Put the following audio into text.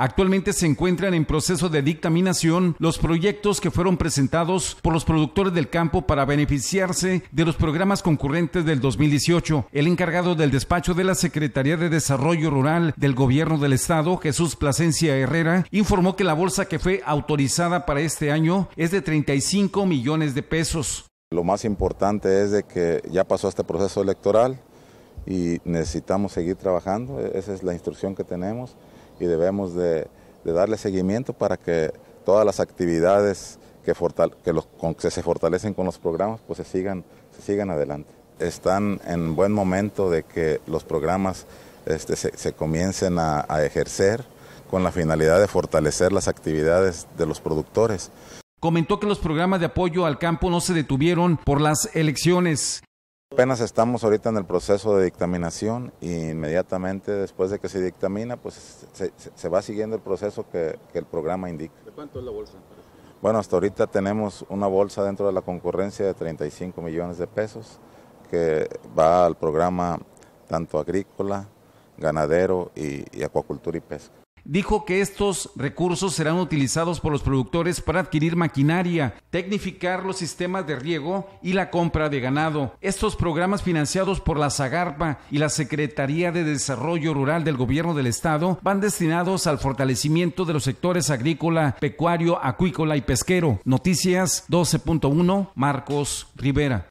Actualmente se encuentran en proceso de dictaminación los proyectos que fueron presentados por los productores del campo para beneficiarse de los programas concurrentes del 2018. El encargado del despacho de la Secretaría de Desarrollo Rural del Gobierno del Estado, Jesús Plasencia Herrera, informó que la bolsa que fue autorizada para este año es de 35 millones de pesos. Lo más importante es de que ya pasó este proceso electoral y necesitamos seguir trabajando, e-, esa es la instrucción que tenemos y debemos de, darle seguimiento para que todas las actividades que, que, se fortalecen con los programas pues se sigan, se sigan adelante. Están en buen momento de que los programas este, se, comiencen a ejercer con la finalidad de fortalecer las actividades de los productores. Comentó que los programas de apoyo al campo no se detuvieron por las elecciones. Apenas estamos ahorita en el proceso de dictaminación y inmediatamente después de que se dictamina, pues se, va siguiendo el proceso que, el programa indica. ¿De cuánto es la bolsa? Bueno, hasta ahorita tenemos una bolsa dentro de la concurrencia de 35 millones de pesos que va al programa tanto agrícola, ganadero y acuacultura y pesca dijo que estos recursos serán utilizados por los productores para adquirir maquinaria, tecnificar los sistemas de riego y la compra de ganado. Estos programas financiados por la Zagarpa y la Secretaría de Desarrollo Rural del Gobierno del Estado van destinados al fortalecimiento de los sectores agrícola, pecuario, acuícola y pesquero. Noticias 12.1 Marcos Rivera.